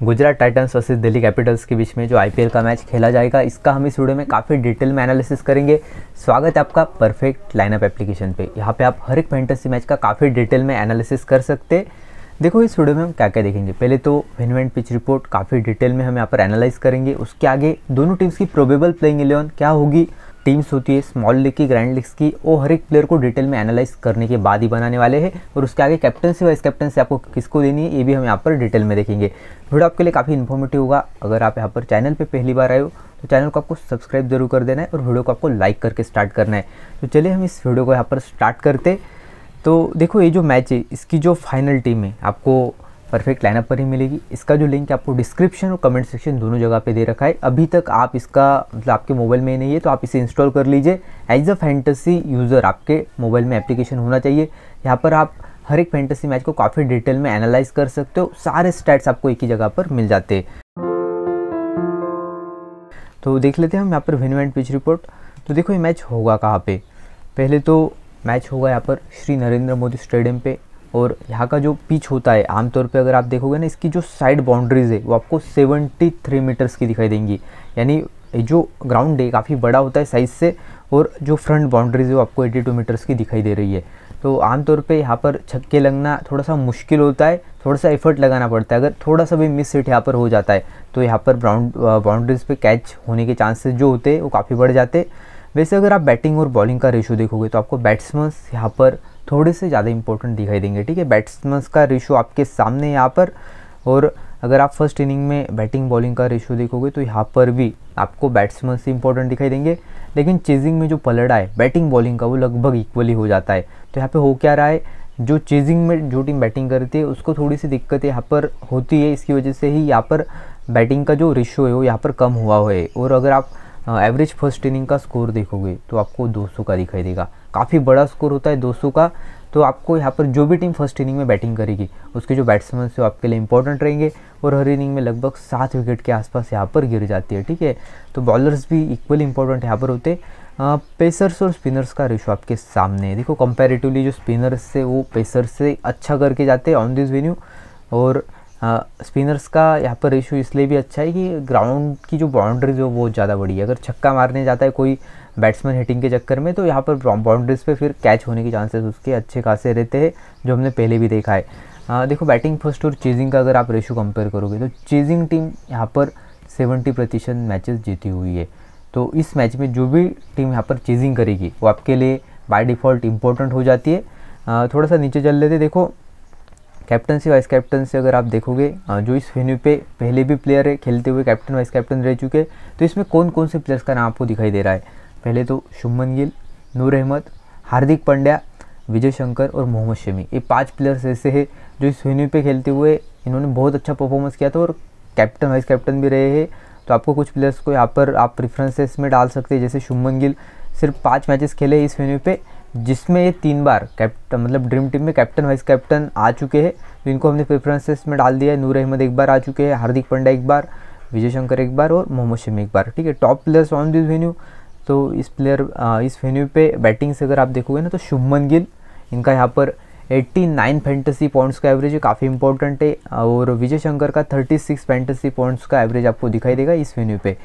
Gujarat titans versus Delhi capitals के बीच में जो आईपीएल का मैच खेला जाएगा, इसका हम इस वीडियो में काफ़ी डिटेल में एनालिसिस करेंगे। स्वागत है आपका परफेक्ट लाइनअप एप्लीकेशन पे। यहाँ पे आप हर एक फैंटेसी मैच का काफ़ी डिटेल में एनालिसिस कर सकते देखो, इस वीडियो में हम क्या क्या देखेंगे। पहले तो विनवेंट पिच रिपोर्ट काफ़ी डिटेल में हम यहाँ पर एनालाइज करेंगे। उसके आगे दोनों टीम्स की प्रोबेबल प्लेइंग इलेवन क्या होगी? टीम्स होती है स्मॉल लीग की ग्रैंड लीग्स की, वो हर एक प्लेयर को डिटेल में एनालाइज करने के बाद ही बनाने वाले हैं और उसके आगे कैप्टनसी वाइस कैप्टनसी आपको किसको देनी है, ये भी हम यहाँ पर डिटेल में देखेंगे। वीडियो आपके लिए काफ़ी इन्फॉर्मेटिव होगा। अगर आप यहाँ पर चैनल पर पहली बार आए हो तो चैनल को आपको सब्सक्राइब ज़रूर कर देना है और वीडियो को आपको लाइक करके स्टार्ट करना है। तो चलिए हम इस वीडियो को यहाँ पर स्टार्ट करते तो देखो ये जो मैच है, इसकी जो फाइनल टीम है, आपको परफेक्ट लाइनअप पर ही मिलेगी। इसका जो लिंक आपको डिस्क्रिप्शन और कमेंट सेक्शन दोनों जगह पे दे रखा है। अभी तक आप इसका मतलब आपके मोबाइल में नहीं है तो आप इसे इंस्टॉल कर लीजिए। एज अ फैंटेसी यूज़र आपके मोबाइल में एप्लीकेशन होना चाहिए। यहाँ पर आप हर एक फैंटेसी मैच को काफ़ी डिटेल में एनालाइज कर सकते हो। सारे स्टैट्स आपको एक ही जगह पर मिल जाते हैं। तो देख लेते हैं हम यहाँ पर विन पिच रिपोर्ट तो देखो ये मैच होगा कहाँ पे? पहले तो मैच होगा यहाँ पर श्री नरेंद्र मोदी स्टेडियम पे। और यहाँ का जो पिच होता है, आमतौर पे अगर आप देखोगे ना, इसकी जो साइड बाउंड्रीज है, वो आपको 73 मीटर्स की दिखाई देंगी। यानी जो ग्राउंड है, काफ़ी बड़ा होता है साइज़ से और जो फ्रंट बाउंड्रीज है, वो आपको 82 मीटर्स की दिखाई दे रही है। तो आमतौर पे यहाँ पर छक्के लगना थोड़ा सा मुश्किल होता है थोड़ा सा एफर्ट लगाना पड़ता है। अगर थोड़ा सा भी मिस हिट यहाँ पर हो जाता है तो यहाँ पर बाउंड बाउंड्रीज पे कैच होने के चांसेस जो होते हैं, वो काफ़ी बढ़ जाते वैसे अगर आप बैटिंग और बॉलिंग का रेशो देखोगे तो आपको बैट्समैन यहाँ पर थोड़े से ज़्यादा इंपॉर्टेंट दिखाई देंगे, ठीक है? बैट्समैन का रेशो आपके सामने यहाँ पर, और अगर आप फ़र्स्ट इनिंग में बैटिंग बॉलिंग का रेशो देखोगे तो यहाँ पर भी आपको बैट्समैन से इंपॉर्टेंट दिखाई देंगे। लेकिन चेजिंग में जो पलड़ा है बैटिंग बॉलिंग का वो लगभग इक्वली हो जाता है। तो यहाँ पे हो क्या रहा है? जो चेजिंग में जो टीम बैटिंग करती है उसको थोड़ी सी दिक्कत यहाँ पर होती है। इसकी वजह से ही यहाँ पर बैटिंग का जो रेशो है, वो यहाँ पर कम हुआ हुआ है। और अगर आप एवरेज फ़र्स्ट इनिंग का स्कोर देखोगे तो आपको 200 का दिखाई देगा। काफ़ी बड़ा स्कोर होता है 200 का। तो आपको यहाँ पर जो भी टीम फ़र्स्ट इनिंग में बैटिंग करेगी, उसके जो बैट्समैन से आपके लिए इंपॉर्टेंट रहेंगे और हर इनिंग में लगभग सात विकेट के आसपास यहाँ पर गिर जाती है, ठीक है? तो बॉलर्स भी इक्वली इंपॉर्टेंट यहाँ पर होते। पेसर्स और स्पिनर्स का रेशो आपके सामने है। देखो कंपेरेटिवली जो स्पिनर्स से वो पेसर्स से अच्छा करके जाते हैं ऑन दिस वेन्यू और स्पिनर्स का यहाँ पर रेशो इसलिए भी अच्छा है कि ग्राउंड की जो बाउंड्रीज है वो ज़्यादा बड़ी है। अगर छक्का मारने जाता है कोई बैट्समैन हिटिंग के चक्कर में तो यहाँ पर बाउंड्रीज पे फिर कैच होने के चांसेस उसके अच्छे खासे रहते हैं जो हमने पहले भी देखा है। आ, देखो बैटिंग फ़र्स्ट और चेजिंग का अगर आप रेशो कंपेयर करोगे तो चेजिंग टीम यहाँ पर सेवेंटी प्रतिशत मैचेस जीती हुई है। तो इस मैच में जो भी टीम यहाँ पर चेजिंग करेगी वो आपके लिए बाय डिफ़ॉल्ट इम्पोर्टेंट हो जाती है। आ, थोड़ा सा नीचे चल लेते देखो कैप्टनसी वाइस कैप्टन से अगर आप देखोगे जो इस वेन्यू पे पहले भी प्लेयर है खेलते हुए कैप्टन वाइस कैप्टन रह चुके तो इसमें कौन कौन से प्लेयर्स का नाम आपको दिखाई दे रहा है? पहले तो शुभमन गिल, नूर अहमद, हार्दिक पंड्या, विजय शंकर और मोहम्मद शमी। ये पाँच प्लेयर्स ऐसे हैं जो इस वेन्यू पे खेलते हुए इन्होंने बहुत अच्छा परफॉर्मेंस किया था और कैप्टन वाइस कैप्टन भी रहे हैं। तो आपको कुछ प्लेयर्स को यहाँ पर आप प्रेफरेंसेस में डाल सकते हैं, जैसे शुभमन गिल। सिर्फ़ पाँच मैचेस खेले इस वेन्यू पे, जिसमें ये तीन बार कैप्टन मतलब ड्रीम टीम में कैप्टन वाइस कैप्टन आ चुके हैं। तो इनको हमने प्रेफरेंसेस में डाल दिया है। नूर अहमद एक बार आ चुके हैं, हार्दिक पंड्या एक बार, विजय शंकर एक बार और मोहम्मद शमी एक बार। ठीक है top players on this venue तो इस प्लेयर इस वेन्यू पे बैटिंग से अगर आप देखोगे ना तो शुभमन गिल, इनका यहाँ पर 89 फैंटेसी पॉइंट्स का एवरेज है, काफ़ी इंपॉर्टेंट है, और विजय शंकर का 36 फैंटेसी पॉइंट्स का एवरेज आपको दिखाई देगा इस वेन्यू पे।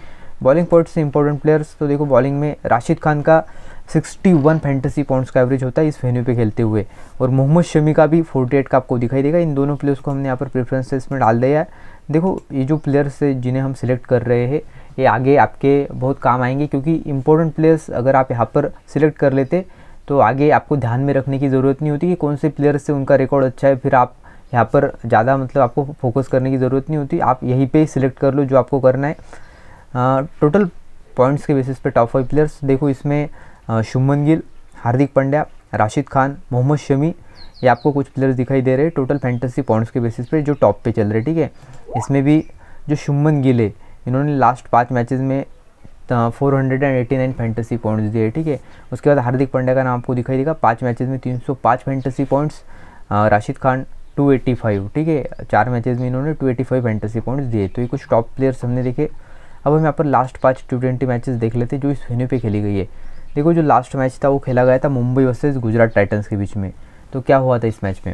बॉलिंग पॉइंट से इंपॉर्टेंट प्लेयर्स तो देखो बॉलिंग में राशिद खान का 61 फैंटेसी पॉइंट्स का एवरेज होता है इस वेन्यू पे खेलते हुए, और मोहम्मद शमी का भी 48 का आपको दिखाई देगा। इन दोनों प्लेयर्स को हमने यहाँ पर प्रेफरेंसेस में डाल दिया है। देखो, ये जो प्लेयर्स है, जिन्हें हम सिलेक्ट कर रहे हैं ये आगे आपके बहुत काम आएँगे, क्योंकि इंपॉर्टेंट प्लेयर्स अगर आप यहाँ पर सिलेक्ट कर लेते तो आगे आपको ध्यान में रखने की ज़रूरत नहीं होती कि कौन से प्लेयर से उनका रिकॉर्ड अच्छा है, फिर आप यहाँ पर ज़्यादा मतलब आपको फोकस करने की ज़रूरत नहीं होती। आप यहीं पे सिलेक्ट कर लो जो आपको करना है। टोटल पॉइंट्स के बेसिस पे टॉप फाइव प्लेयर्स देखो इसमें शुभमन गिल, हार्दिक पांड्या, राशिद खान, मोहम्मद शमी, ये आपको कुछ प्लेयर्स दिखाई दे रहे हैं। टोटल फैंटेसी पॉइंट्स के बेसिस पे जो टॉप पे चल रहे ठीक है? इसमें भी जो शुभमन गिल है इन्होंने लास्ट पाँच मैचेस में four hundred and eighty nine fantasy points दिए, ठीक है? उसके बाद हार्दिक पांड्या का नाम आपको दिखाई देगा। पाँच मैचेस में तीन सौ पाँच fantasy points Rashid Khan two eighty five ठीक है? चार मैचेस में इन्होंने two eighty five fantasy points दिए। तो ये कुछ टॉप प्लेयर्स हमने देखे। अब हम यहाँ पर लास्ट पाँच टी ट्वेंटी मैचेस देख लेते जो इस वेन्यू पे खेली गई है। देखो, जो लास्ट मैच था, वो खेला गया था मुंबई वर्सेज गुजरात टाइटन्स के बीच में। तो क्या हुआ था इस मैच में?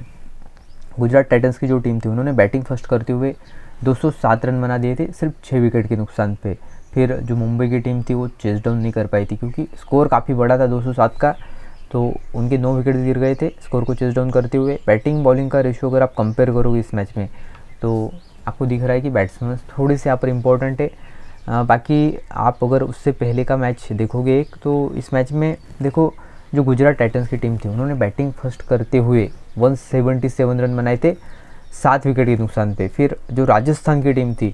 गुजरात टाइटन्स की जो टीम थी, उन्होंने बैटिंग फ़र्स्ट करते हुए 207 रन बना दिए थे सिर्फ़ छः विकेट के नुकसान पे। फिर जो मुंबई की टीम थी वो चेस डाउन नहीं कर पाई थी क्योंकि स्कोर काफ़ी बड़ा था 207 का। तो उनके नौ विकेट गिर गए थे स्कोर को चेस डाउन करते हुए। बैटिंग बॉलिंग का रेशियो अगर आप कंपेयर करोगे इस मैच में तो आपको दिख रहा है कि बैट्समैन थोड़े से यहाँ पर इम्पोर्टेंट है। आ, बाकी आप अगर उससे पहले का मैच देखोगे एक तो इस मैच में देखो जो गुजरात टाइटन्स की टीम थी उन्होंने बैटिंग फ़र्स्ट करते हुए 177 रन बनाए थे। सात विकेट के नुकसान पे फिर जो राजस्थान की टीम थी,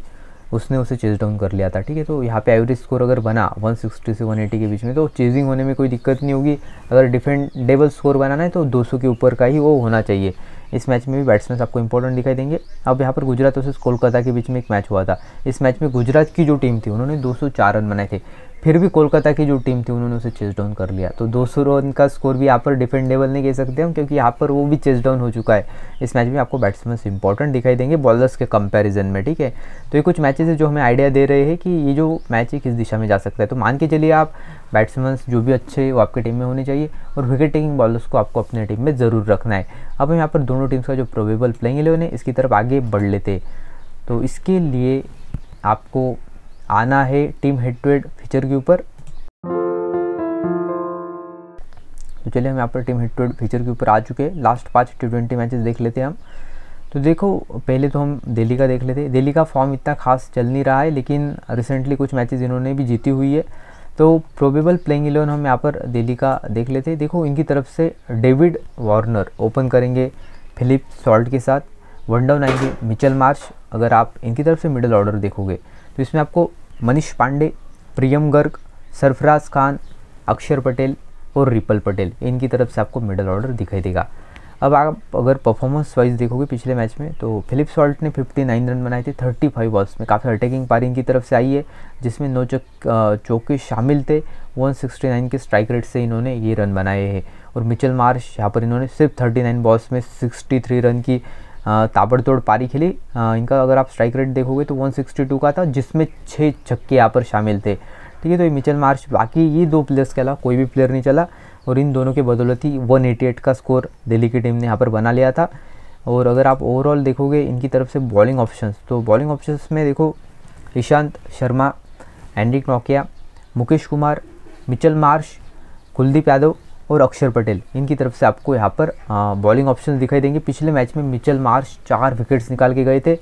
उसने उसे चेज डाउन कर लिया था, ठीक है? तो यहाँ पे एवरेज स्कोर अगर बना 160 से 180 के बीच में तो चेजिंग होने में कोई दिक्कत नहीं होगी। अगर डिफेंडेबल स्कोर बनाना है तो 200 के ऊपर का ही वो होना चाहिए। इस मैच में भी बैट्समैन आपको इंपॉर्टेंट दिखाई देंगे। अब यहाँ पर गुजरात वर्सेस कोलकाता के बीच में एक मैच हुआ था। इस मैच में गुजरात की जो टीम थी, उन्होंने 204 रन बनाए थे। फिर भी कोलकाता की जो टीम थी, उन्होंने उसे चेस डाउन कर लिया। तो 200 रन का स्कोर भी यहाँ पर डिफेंडेबल नहीं कह सकते हम, क्योंकि यहाँ पर वो भी चेस डाउन हो चुका है। इस मैच में आपको बैट्समैन इंपॉर्टेंट दिखाई देंगे बॉलर्स के कंपैरिजन में, ठीक है? तो ये कुछ मैचेस है जो हमें आइडिया दे रहे हैं कि ये जो मैच है, किस दिशा में जा सकता है। तो मान के चलिए आप बैट्समैन जो भी अच्छे वो आपकी टीम में होने चाहिए, और विकेट टेकिंग बॉलर्स को आपको अपने टीम में ज़रूर रखना है। अब हम यहाँ पर दोनों टीम्स का जो प्रोबेबल प्लेइंग इलेवन है, इसकी तरफ़ आगे बढ़ लेते तो इसके लिए आपको आना है team head to head feature के ऊपर। तो चलिए हम यहाँ पर team head to head feature के ऊपर आ चुके हैं। लास्ट पाँच टी ट्वेंटी मैचेस देख लेते हैं हम। तो देखो, पहले तो हम दिल्ली का देख लेते हैं। दिल्ली का फॉर्म इतना खास चल नहीं रहा है, लेकिन रिसेंटली कुछ मैचेस इन्होंने भी जीती हुई है। तो प्रोबेबल प्लेइंग इलेवन हम यहाँ पर दिल्ली का देख लेते हैं। देखो, इनकी तरफ़ से डेविड वार्नर ओपन करेंगे फिलिप सॉल्ट के साथ। वन डाउन आएँगे मिचल मार्च अगर आप इनकी तरफ़ से मिडल ऑर्डर देखोगे तो इसमें आपको मनीष पांडे, प्रियम गर्ग, सरफराज खान, अक्षर पटेल और रिपल पटेल, इनकी तरफ़ से आपको मिडल ऑर्डर दिखाई देगा। अब आप अगर परफॉर्मेंस वाइज देखोगे पिछले मैच में तो फिलिप सॉल्ट ने 59 रन बनाए थे 35 बॉल्स में। काफ़ी अटैकिंग पारी इनकी तरफ़ से आई है, जिसमें नौ चौक चौके शामिल थे। 169 के स्ट्राइक रेट से इन्होंने ये रन बनाए हैं। और मिचल मार्श, यहाँ पर इन्होंने सिर्फ़ 39 बॉल्स में 63 रन की। ताबड़तोड़ पारी खेली। इनका अगर आप स्ट्राइक रेट देखोगे तो 162 का था, जिसमें छः छक्के यहाँ पर शामिल थे। ठीक है तो ये मिचल मार्च बाकी ये दो प्लेयर्स अलावा कोई भी प्लेयर नहीं चला और इन दोनों के बदौलत ही 188 का स्कोर दिल्ली की टीम ने यहाँ पर बना लिया था। और अगर आप ओवरऑल देखोगे इनकी तरफ़ से बॉलिंग ऑप्शंस तो बॉलिंग ऑप्शंस में देखो ईशांत शर्मा एंड्रिक नोकिया मुकेश कुमार मिचल मार्श कुलदीप यादव और अक्षर पटेल। इनकी तरफ़ से आपको यहाँ पर बॉलिंग ऑप्शन दिखाई देंगे। पिछले मैच में मिचल मार्श चार विकेट्स निकाल के गए थे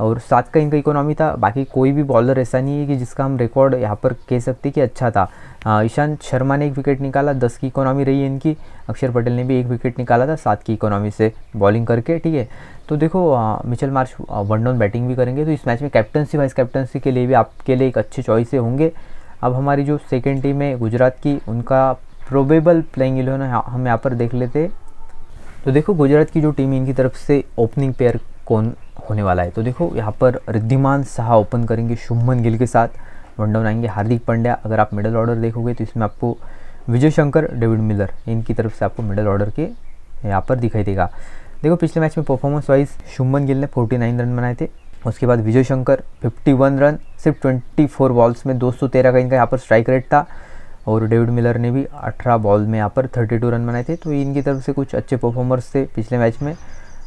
और सात का इनका इकोनॉमी था। बाकी कोई भी बॉलर ऐसा नहीं है कि जिसका हम रिकॉर्ड यहाँ पर कह सकते कि अच्छा था। ईशांत शर्मा ने एक विकेट निकाला, दस की इकोनॉमी रही है इनकी। अक्षर पटेल ने भी एक विकेट निकाला था, सात की इकोनॉमी से बॉलिंग करके, ठीक है? तो देखो Mitchell Marsh one down batting भी करेंगे। तो इस मैच में कैप्टनसी वाइस कैप्टनसी के लिए भी आपके लिए एक अच्छे चॉइस होंगे। अब हमारी जो सेकेंड टीम है गुजरात की, उनका प्रोबेबल प्लेइंग इलेवन हम यहाँ पर देख लेते तो देखो, गुजरात की जो टीम इनकी तरफ़ से ओपनिंग पेयर कौन होने वाला है? तो देखो, यहाँ पर रिद्धिमान शाह ओपन करेंगे शुभमन गिल के साथ। वन डाउन आएँगे हार्दिक पांड्या। अगर आप मिडल ऑर्डर देखोगे तो इसमें आपको विजय शंकर डेविड मिलर, इनकी तरफ़ से आपको मिडल ऑर्डर के यहाँ पर दिखाई देगा। देखो, पिछले मैच में परफॉर्मेंस वाइज शुभमन गिल ने 49 रन बनाए थे। उसके बाद विजय शंकर 51 रन, सिर्फ़ 24 बॉल्स में 213 का इनका यहाँ पर स्ट्राइक रेट था। और डेविड मिलर ने भी 18 बॉल में यहाँ पर 32 रन बनाए थे। तो इनकी तरफ़ से कुछ अच्छे परफॉर्मर्स थे पिछले मैच में।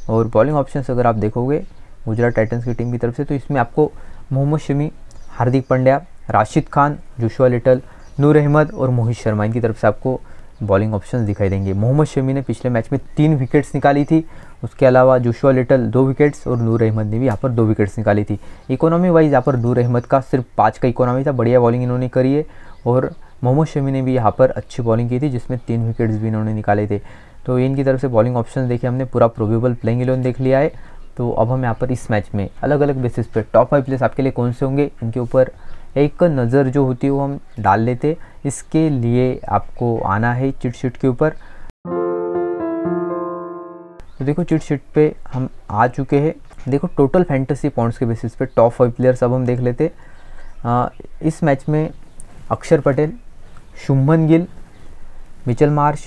और बॉलिंग ऑप्शंस अगर आप देखोगे गुजरात टाइटन्स की टीम की तरफ़ से तो इसमें आपको मोहम्मद शमी, हार्दिक पांड्या, राशिद खान, जोशुआ लिटल, नूर अहमद और मोहित शर्मा इनकी तरफ़ से आपको बॉलिंग ऑप्शन दिखाई देंगे। मोहम्मद शमी ने पिछले मैच में तीन विकेट्स निकाली थी। उसके अलावा जोशुआ लिटल दो विकेट्स और नूर अहमद ने भी यहाँ पर दो विकेट्स निकाली थी। इकोनॉमी वाइज यहाँ पर नूर अहमद का सिर्फ़ पाँच का इकोनॉमी था। बढ़िया बॉलिंग इन्होंने करी है। और मोहम्मद शमी ने भी यहाँ पर अच्छी बॉलिंग की थी जिसमें तीन विकेट्स भी इन्होंने निकाले थे। तो इनकी तरफ़ से बॉलिंग ऑप्शन देखे हमने पूरा प्रोबेबल प्लेइंग इलेवन देख लिया है। तो अब हम यहाँ पर इस मैच में अलग अलग बेसिस पर टॉप फाइव प्लेयर्स आपके लिए कौन से होंगे? इनके ऊपर एक नज़र जो होती है वो हम डाल लेते इसके लिए आपको आना है चिट शीट के ऊपर। तो देखो चिट शीट पे हम आ चुके हैं। देखो टोटल फैंटेसी पॉइंट्स के बेसिस पे टॉप फाइव प्लेयर्स अब हम देख लेते आ, इस मैच में अक्षर पटेल शुभमन गिल, मिचल मार्श,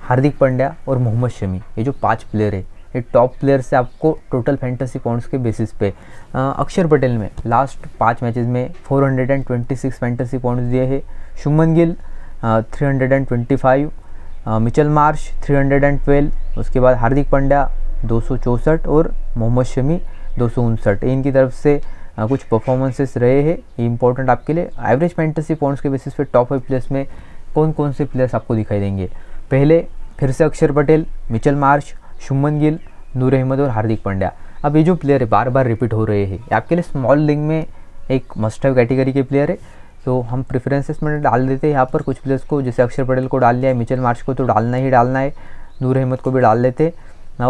हार्दिक पांड्या और मोहम्मद शमी। ये जो पाँच प्लेयर है, ये टॉप प्लेयर से आपको टोटल फैंटेसी पॉइंट्स के बेसिस पे। अक्षर पटेल में लास्ट पाँच मैचेस में 426 फैंटेसी पॉइंट्स दिए हैं। Shubman Gill three hundred and twenty five Mitchell Marsh three hundred and twelve उसके बाद हार्दिक पांड्या, दो सौ और मोहम्मद शमी, दो सौ उनसठ। इनकी तरफ़ से आ, कुछ परफॉर्मेंसेस रहे हैं ये इंपॉर्टेंट आपके लिए। एवरेज फैंटेसी पॉइंट्स के बेसिस पे टॉप फाइव प्लेयर्स में कौन कौन से प्लेयर्स आपको दिखाई देंगे? पहले फिर से अक्षर पटेल मिचल मार्च शुमन गिल नूर अहमद और हार्दिक पांड्या। अब ये जो प्लेयर है बार बार रिपीट हो रहे हैं। आपके लिए स्मॉल लीग में एक मस्ट हैव कैटेगरी के प्लेयर है। तो हम प्रेफरेंसेस में डाल देते हैं यहाँ पर कुछ प्लेयर्स को। जैसे अक्षर पटेल को डाल लिया है मिचल मार्च को तो डालना ही डालना है नूर अहमद को भी डाल लेते हैं।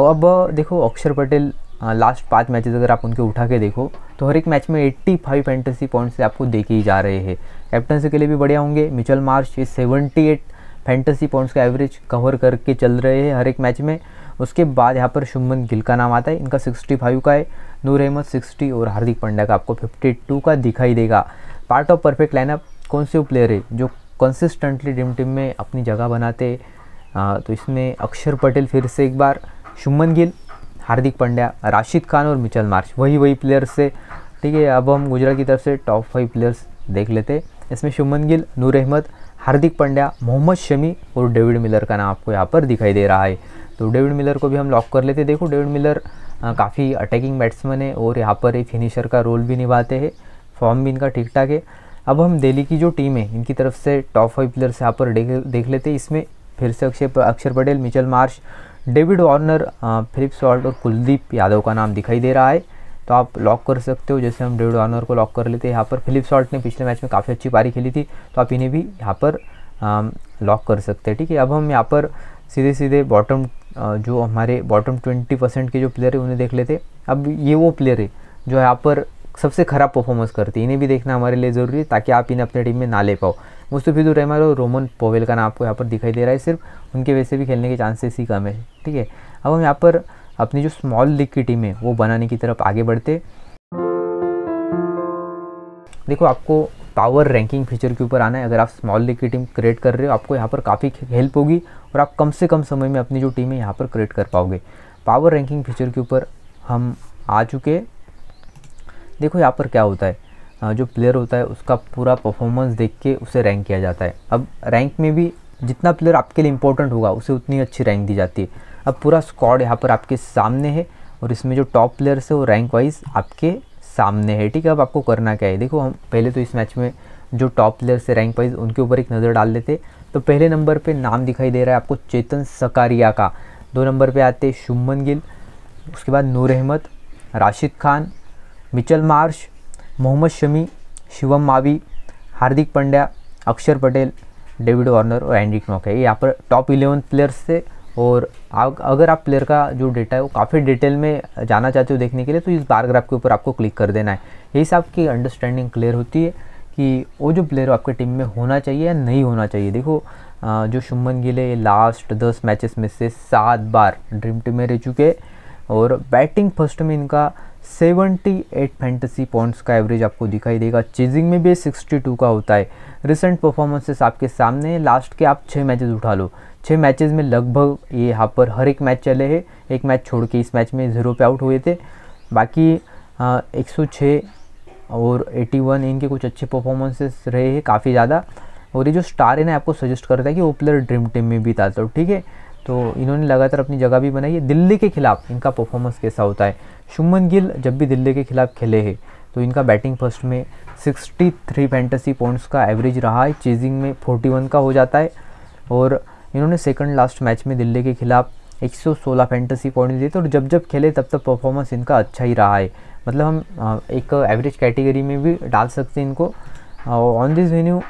अब देखो अक्षर पटेल लास्ट पाँच मैचेस अगर आप उनके उठा के देखो तो हर एक मैच में 85 फैंटेसी पॉइंट्स आपको देखे ही जा रहे हैं। कैप्टनसी के लिए भी बढ़िया होंगे। मिचल मार्च ये 78 फैंटेसी पॉइंट्स का एवरेज कवर करके चल रहे हैं हर एक मैच में। उसके बाद यहाँ पर शुभमन गिल का नाम आता है। इनका 65 का है। नूर अहमद 60 और हार्दिक पांड्या का आपको 52 का दिखाई देगा। पार्ट ऑफ़ परफेक्ट लाइनअप कौन से प्लेयर है जो कंसिस्टेंटली ड्रीम टीम में अपनी जगह बनाते तो इसमें अक्षर पटेल फिर से एक बार। शुभमन गिल हार्दिक पांड्या, राशिद खान और मिचल मार्च। वही वही प्लेयर्स से, ठीक है, अब हम गुजरात की तरफ़ से टॉप फाइव प्लेयर्स देख लेते इसमें शुभमन गिल, नूर अहमद, हार्दिक पांड्या, मोहम्मद शमी और डेविड मिलर का नाम आपको यहाँ पर दिखाई दे रहा है। तो डेविड मिलर को भी हम लॉक कर लेते देखो, डेविड मिलर काफ़ी अटैकिंग बैट्समैन है और यहाँ पर एक फिनिशर का रोल भी निभाते हैं। फॉर्म भी इनका ठीक ठाक है। अब हम दिल्ली की जो टीम है, इनकी तरफ़ से टॉप फाइव प्लेयर्स यहाँ पर देख लेते हैं। इसमें फिर से Akshay, Axar Patel, Mitchell Marsh David Warner Philip Salt और कुलदीप यादव का नाम दिखाई दे रहा है। तो आप लॉक कर सकते हो, जैसे हम डेविड वार्नर को लॉक कर लेते हैं। यहाँ पर फिलिप सॉल्ट ने पिछले मैच में काफ़ी अच्छी पारी खेली थी तो आप इन्हें भी यहाँ पर लॉक कर सकते हैं। ठीक है, अब हम यहाँ पर सीधे सीधे बॉटम जो हमारे बॉटम ट्वेंटी परसेंट के जो प्लेयर है, उन्हें देख लेते अब ये वो प्लेयर है, जो यहाँ पर सबसे ख़राब परफॉर्मेंस करते हैं। इन्हें भी देखना हमारे लिए ज़रूरी है, ताकि आप इन्हें अपने टीम में ना ले पाओ। मुस्तफिजुर रहमान और रोमन पोवेल का नाम आपको यहाँ पर दिखाई दे रहा है। सिर्फ़ उनके वैसे भी खेलने के चांसेस ही कम है, ठीक है? अब हम यहाँ पर अपनी जो स्मॉल लीग की टीम है, वो बनाने की तरफ़ आगे बढ़ते। देखो, आपको पावर रैंकिंग फीचर के ऊपर आना है। अगर आप स्मॉल लीग की टीम क्रिएट कर रहे हो, आपको यहाँ पर काफ़ी हेल्प होगी और आप कम से कम समय में अपनी जो टीम है, यहाँ पर क्रिएट कर पाओगे। पावर रैंकिंग फीचर के ऊपर हम आ चुके। देखो, यहाँ पर क्या होता है? जो प्लेयर होता है, उसका पूरा परफॉर्मेंस देख के उसे रैंक किया जाता है। अब रैंक में भी जितना प्लेयर आपके लिए इंपॉर्टेंट होगा, उसे उतनी अच्छी रैंक दी जाती है। अब पूरा स्क्वाड यहाँ पर आपके सामने है और इसमें जो टॉप प्लेयर्स है, वो रैंक वाइज आपके सामने है। ठीक है, अब आपको करना क्या है? देखो, हम पहले तो इस मैच में जो टॉप प्लेयर्स है रैंक वाइज उनके ऊपर एक नज़र डाल लेते। तो पहले नंबर पे नाम दिखाई दे रहा है आपको चेतन सकारिया का। दो नंबर पे आते शुभमन गिल, उसके बाद Noor Ahmad, Rashid Khan, Mitchell Marsh Mohammed Shami, Shivam Mavi, Hardik Pandya, Axar Patel, David Warner और एंडी नॉक है। ये यहाँ पर टॉप इलेवन प्लेयर्स थे और अगर आप प्लेयर का जो डेटा है वो काफ़ी डिटेल में जाना चाहते हो देखने के लिए तो इस बारग्राफ के ऊपर आपको क्लिक कर देना है। यही से आपकी अंडरस्टैंडिंग क्लियर होती है कि वो जो प्लेयर आपके टीम में होना चाहिए या नहीं होना चाहिए। देखो जो शुभमन गिल है लास्ट दस मैचेस में से सात बार ड्रीम टीम में रह चुके और बैटिंग फ़र्स्ट में इनका 78 फैंटेसी पॉइंट्स का एवरेज आपको दिखाई देगा। चेजिंग में भी 62 का होता है। रिसेंट परफॉर्मेंसेस आपके सामने लास्ट के आप छः मैचेस उठा लो। छः मैचेस में लगभग ये यहाँ पर हर एक मैच चले हैं। एक मैच छोड़ के इस मैच में ज़ीरो पे आउट हुए थे। बाकी एक सौ छः और 81 इनके कुछ अच्छे परफॉर्मेंसेस रहे हैं, काफ़ी ज़्यादा। और ये जो स्टार है ना, आपको सजेस्ट करता है कि वो प्लेयर ड्रीम टीम में भी था। तो ठीक है। तो इन्होंने लगातार अपनी जगह भी बनाई है। दिल्ली के खिलाफ इनका परफॉर्मेंस कैसा होता है? शुभमन गिल जब भी दिल्ली के खिलाफ खेले हैं तो इनका बैटिंग फ़र्स्ट में 63 फैंटेसी पॉइंट्स का एवरेज रहा है। चेजिंग में 41 का हो जाता है। और इन्होंने सेकंड लास्ट मैच में दिल्ली के खिलाफ 116 फैंटेसी पॉइंट्स दिए और जब जब खेले, तब तक परफॉर्मेंस इनका अच्छा ही रहा है। मतलब हम एक एवरेज कैटेगरी में भी डाल सकते हैं इनको। ऑन दिस वेन्यू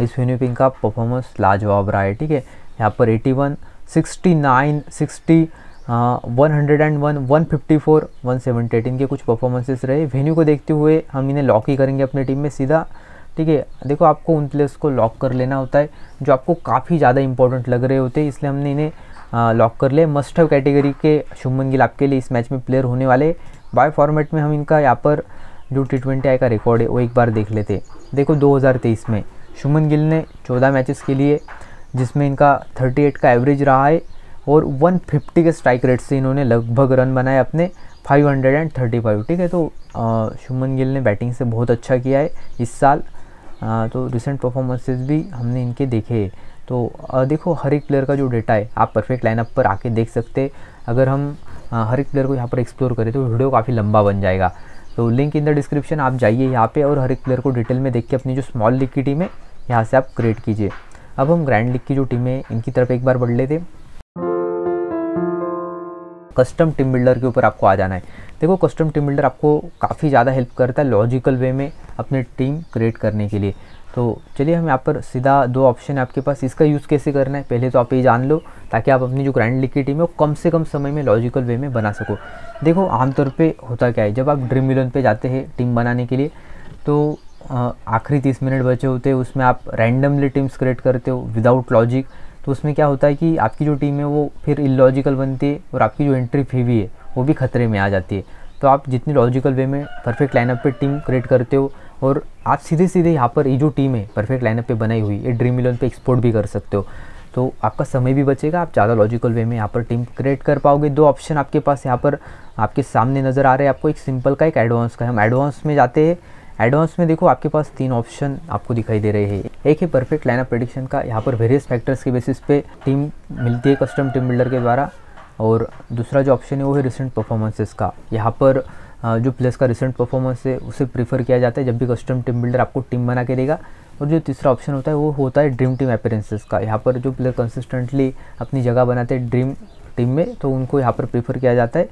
इस वेन्यू पे इनका परफॉर्मेंस लाजवाब रहा है, ठीक है? यहाँ पर 81, 69, 60, one hundred and one one fifty four one seventy eight इनके कुछ परफॉर्मेंसेस रहे। वेन्यू को देखते हुए हम इन्हें लॉक ही करेंगे अपनी टीम में सीधा। ठीक है देखो आपको उन प्लेयर्स को लॉक कर लेना होता है जो आपको काफ़ी ज़्यादा इंपॉर्टेंट लग रहे होते हैं इसलिए हमने इन्हें लॉक कर लिया। मस्ट हैव कैटेगरी के शुभमन गिल आपके लिए इस मैच में प्लेयर होने वाले। बाय फॉर्मेट में हम इनका यहाँ पर जो टी ट्वेंटी आई का रिकॉर्ड है वो एक बार देख लेते देखो 2023 में शुभमन गिल ने 14 मैचेस के लिए जिसमें इनका 38 का एवरेज रहा है और 150 के स्ट्राइक रेट से इन्होंने लगभग रन बनाए अपने 535 ठीक है तो शुभमन गिल ने बैटिंग से बहुत अच्छा किया है इस साल। आ, तो रिसेंट परफॉर्मेंसेस भी हमने इनके देखे तो आ, देखो हर एक प्लेयर का जो डेटा है आप परफेक्ट लाइनअप पर आके देख सकते अगर हम आ, हर एक प्लेयर को यहाँ पर एक्सप्लोर करें तो वीडियो काफ़ी लंबा बन जाएगा। तो लिंक इन द डिस्क्रिप्शन आप जाइए यहाँ पे और हर एक प्लेयर को डिटेल में देख के अपनी जो स्मॉल लीग की टीम है यहाँ से आप क्रिएट कीजिए। अब हम ग्रैंड लीग की जो टीम है, इनकी तरफ़ एक बार बढ़ लेते कस्टम टीम बिल्डर के ऊपर आपको आ जाना है। देखो कस्टम टीम बिल्डर आपको काफ़ी ज़्यादा हेल्प करता है लॉजिकल वे में अपनी टीम क्रिएट करने के लिए। तो चलिए, हम यहाँ पर सीधा दो ऑप्शन है आपके पास। इसका यूज़ कैसे करना है, पहले तो आप ये जान लो, ताकि आप अपनी जो ग्रैंड लीग की टीम है, वो कम से कम समय में लॉजिकल वे में बना सको। देखो, आमतौर पे होता क्या है, जब आप ड्रीम इलेवन पे जाते हैं टीम बनाने के लिए तो आखिरी तीस मिनट बचे होते हैं उसमें आप रैंडमली टीम्स क्रिएट करते हो विदाउट लॉजिक तो उसमें क्या होता है कि आपकी जो टीम है वो फिर इलॉजिकल बनती है और आपकी जो एंट्री फ़ी भी है, वो भी खतरे में आ जाती है। तो आप जितनी लॉजिकल वे में परफेक्ट लाइनअप पे टीम क्रिएट करते हो और आप सीधे सीधे यहाँ पर ये जो टीम है परफेक्ट लाइनअप पे बनाई हुई, ये ड्रीम इलेवन पे एक्सपोर्ट भी कर सकते हो। तो आपका समय भी बचेगा, आप ज़्यादा लॉजिकल वे में यहाँ पर टीम क्रिएट कर पाओगे। दो ऑप्शन आपके पास यहाँ पर आपके सामने नज़र आ रहे हैं, आपको एक सिंपल का, एक एडवांस का। हम एडवांस में जाते हैं एडवांस में देखो, आपके पास तीन ऑप्शन आपको दिखाई दे रहे हैं। एक है परफेक्ट लाइन ऑफ़ प्रेडिक्शन का। यहाँ पर वेरियस फैक्टर्स के बेसिस पे टीम मिलती है कस्टम टीम बिल्डर के द्वारा। और दूसरा जो ऑप्शन है, वो है रिसेंट परफॉर्मेंसेस का। यहाँ पर जो प्लेस का रिसेंट परफॉर्मेंस है, उसे प्रीफर किया जाता है जब भी कस्टम टीम बिल्डर आपको टीम बना के देगा। और जो तीसरा ऑप्शन होता है, वो होता है ड्रीम टीम अपेरेंसेस का। यहाँ पर जो प्लेयर कंसिस्टेंटली अपनी जगह बनाते हैं ड्रीम टीम में तो उनको यहाँ पर प्रीफर किया जाता है।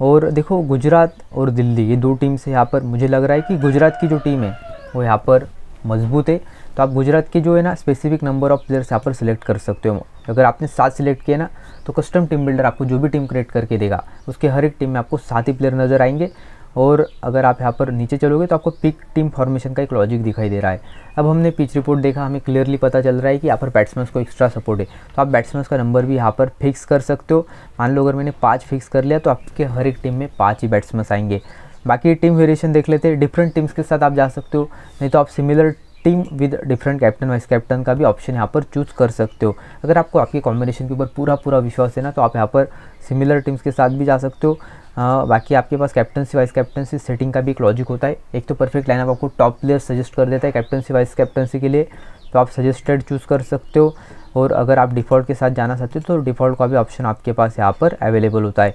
और देखो गुजरात और दिल्ली, ये दो टीम से यहाँ पर। मुझे लग रहा है कि गुजरात की जो टीम है, वो यहाँ पर मज़बूत है। तो आप गुजरात के जो है ना स्पेसिफिक नंबर ऑफ़ प्लेयर्स यहाँ पर सिलेक्ट कर सकते हो। अगर आपने सात सिलेक्ट किए ना तो कस्टम टीम बिल्डर आपको जो भी टीम क्रिएट करके देगा, उसके हर एक टीम में आपको सात ही प्लेयर नज़र आएँगे। और अगर आप यहाँ पर नीचे चलोगे तो आपको पिक टीम फॉर्मेशन का एक लॉजिक दिखाई दे रहा है। अब हमने पिच रिपोर्ट देखा, हमें क्लियरली पता चल रहा है कि यहाँ पर बैट्समैन को एक्स्ट्रा सपोर्ट है। तो आप बैट्समैन का नंबर भी यहाँ पर फिक्स कर सकते हो। मान लो अगर मैंने पाँच फिक्स कर लिया तो आपके हर एक टीम में पाँच ही बैट्समैन आएँगे। बाकी टीम वेरिएशन देख लेते हैं। डिफरेंट टीम्स के साथ आप जा सकते हो। नहीं तो आप similar team with different captain vice captain का भी ऑप्शन यहाँ पर चूज़ कर सकते हो। अगर आपको आपके कॉम्बिनेशन के ऊपर पूरा पूरा विश्वास है ना तो आप यहाँ पर सिमिलर टीम्स के साथ भी जा सकते हो। बाकी आपके पास कैप्टनसी वाइस कैप्टनसी सेटिंग का भी एक लॉजिक होता है। एक तो परफेक्ट लाइन आपको टॉप प्लेयर सजेस्ट कर देता है कैप्टनसी वाइस कैप्टनसी के लिए तो आप सजेस्टेड चूज़ कर सकते हो। और अगर आप डिफ़ॉल्ट के साथ जाना चाहते हो तो डिफ़ॉल्ट का भी ऑप्शन आपके पास यहाँ पर अवेलेबल होता है।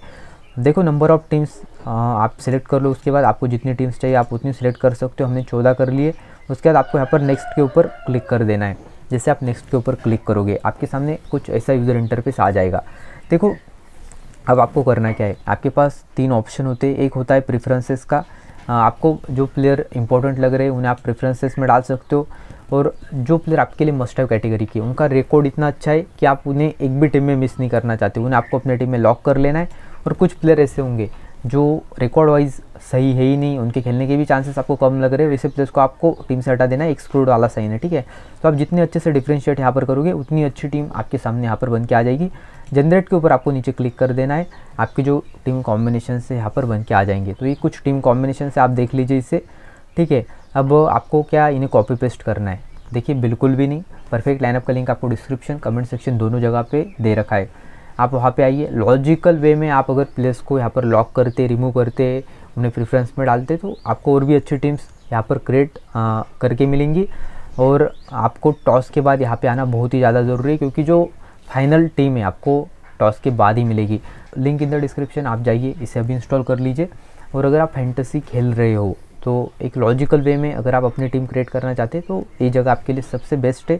देखो नंबर ऑफ़ टीम्स आप सिलेक्ट कर लो, उसके बाद आपको जितनी टीम्स चाहिए, आप उतनी सिलेक्ट कर सकते हो। हमने चौदह कर लिए, उसके बाद आपको यहाँ पर नेक्स्ट के ऊपर क्लिक कर देना है। जैसे आप नेक्स्ट के ऊपर क्लिक करोगे, आपके सामने कुछ ऐसा यूज़र इंटरफेस आ जाएगा। देखो अब आपको करना क्या है? आपके पास तीन ऑप्शन होते हैं। एक होता है प्रेफरेंसेस का। आपको जो प्लेयर इंपॉर्टेंट लग रहे हैं, उन्हें आप प्रेफरेंसेस में डाल सकते हो। और जो प्लेयर आपके लिए मस्ट हैव कैटेगरी की उनका रिकॉर्ड इतना अच्छा है कि आप उन्हें एक भी टीम में मिस नहीं करना चाहते। उन्हें आपको अपने टीम में लॉक कर लेना है। और कुछ प्लेयर ऐसे होंगे जो रिकॉर्ड वाइज सही है ही नहीं, उनके खेलने के भी चांसेस आपको कम लग रहे हैं। वैसे प्लेयर्स को आपको टीम से हटा देना है एक्सक्लूड वाला साइन है, ठीक है? तो आप जितने अच्छे से डिफ्रेंशिएट यहाँ पर करोगे, उतनी अच्छी टीम आपके सामने यहाँ पर बन के आ जाएगी। जनरेट के ऊपर आपको नीचे क्लिक कर देना है। आपकी जो टीम कॉम्बिनेशन से यहाँ पर बन के आ जाएँगे। तो ये कुछ टीम कॉम्बिनेशन से आप देख लीजिए इसे। ठीक है, अब आपको क्या इन्हें कॉपी पेस्ट करना है? देखिए, बिल्कुल भी नहीं। परफेक्ट लाइनअप का लिंक आपको डिस्क्रिप्शन कमेंट सेक्शन दोनों जगह पे दे रखा है। आप वहाँ पे आइए। लॉजिकल वे में आप अगर प्लेस को यहाँ पर लॉक करते रिमूव करते, उन्हें प्रेफरेंस में डालते तो आपको और भी अच्छी टीम्स यहाँ पर क्रिएट करके मिलेंगी। और आपको टॉस के बाद यहाँ पे आना बहुत ही ज़्यादा ज़रूरी है, क्योंकि जो फाइनल टीम है आपको टॉस के बाद ही मिलेगी। लिंक इन द डिस्क्रिप्शन, आप जाइए, इसे अभी इंस्टॉल कर लीजिए। और अगर आप फैंटेसी खेल रहे हो तो एक लॉजिकल वे में अगर आप अपनी टीम क्रिएट करना चाहते हैं तो ये जगह आपके लिए सबसे बेस्ट है।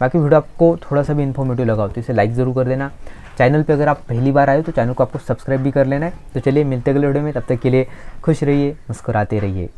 बाकी वीडियो आपको थोड़ा सा भी इन्फॉर्मेटिव लगा हो तो इसे लाइक ज़रूर कर देना। चैनल पे अगर आप पहली बार आए हो तो चैनल को आपको सब्सक्राइब भी कर लेना है। तो चलिए, मिलते अगले वीडियो में, तब तक के लिए खुश रहिए, मुस्कुराते रहिए।